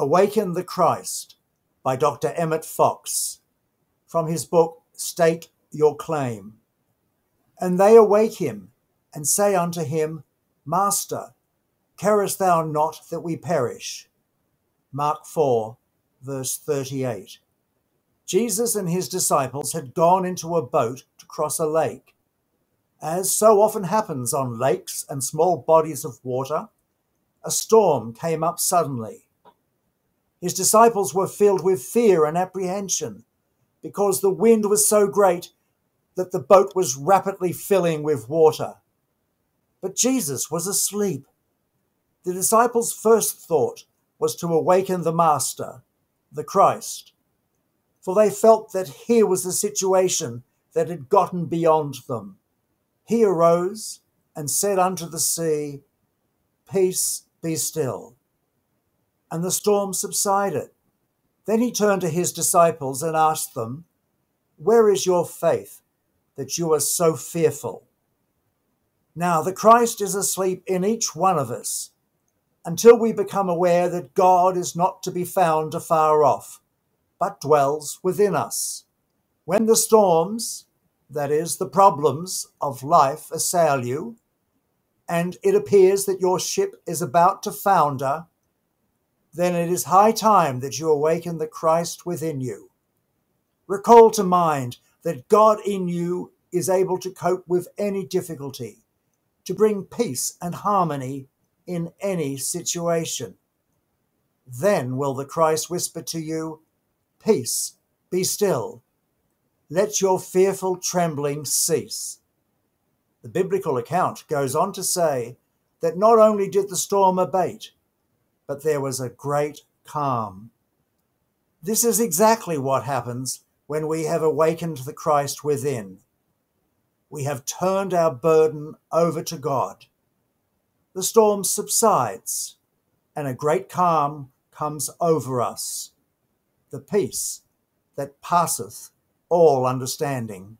Awaken the Christ by Dr. Emmet Fox from his book Stake Your Claim. And they awake him and say unto him, Master, carest thou not that we perish? Mark 4, verse 38. Jesus and his disciples had gone into a boat to cross a lake. As so often happens on lakes and small bodies of water, a storm came up suddenly. His disciples were filled with fear and apprehension because the wind was so great that the boat was rapidly filling with water. But Jesus was asleep. The disciples' first thought was to awaken the Master, the Christ, for they felt that here was a situation that had gotten beyond them. He arose and said unto the sea, Peace, be still. And the storm subsided. Then he turned to his disciples and asked them, Where is your faith that you are so fearful? Now, the Christ is asleep in each one of us until we become aware that God is not to be found afar off, but dwells within us. When the storms, that is, the problems of life, assail you, and it appears that your ship is about to founder, then it is high time that you awaken the Christ within you. Recall to mind that God in you is able to cope with any difficulty, to bring peace and harmony in any situation. Then will the Christ whisper to you, Peace, be still. Let your fearful trembling cease. The biblical account goes on to say that not only did the storm abate, but there was a great calm. This is exactly what happens when we have awakened the Christ within. We have turned our burden over to God. The storm subsides, and a great calm comes over us, the peace that passeth all understanding.